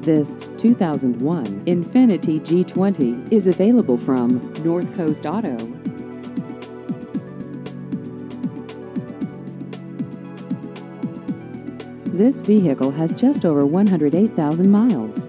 This 2001 Infiniti G20 is available from North Coast Auto. This vehicle has just over 108,000 miles.